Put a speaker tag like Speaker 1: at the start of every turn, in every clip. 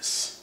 Speaker 1: done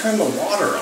Speaker 1: turned the water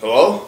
Speaker 1: Hello?